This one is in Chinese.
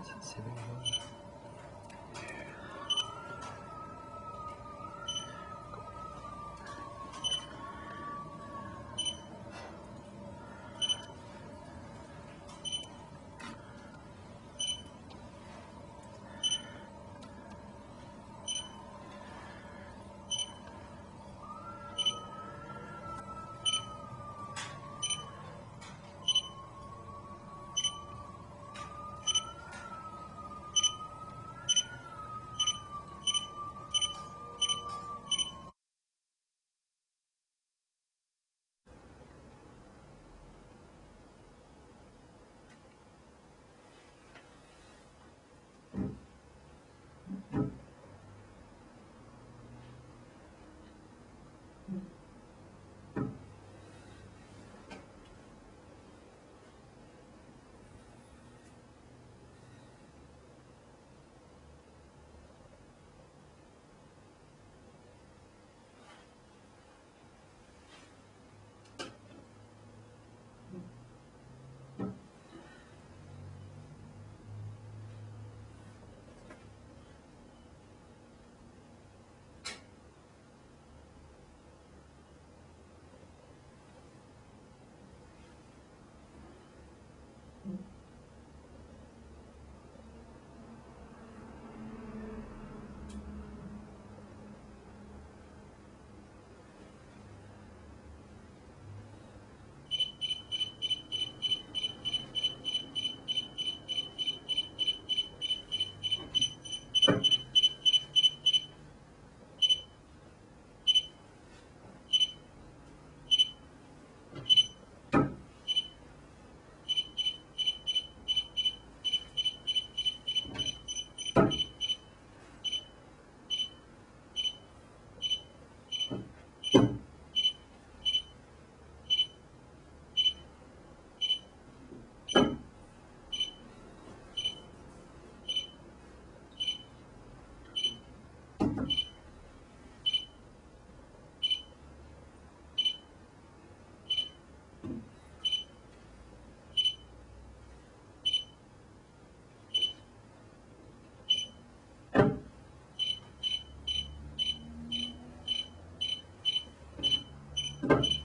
谢谢你们。much.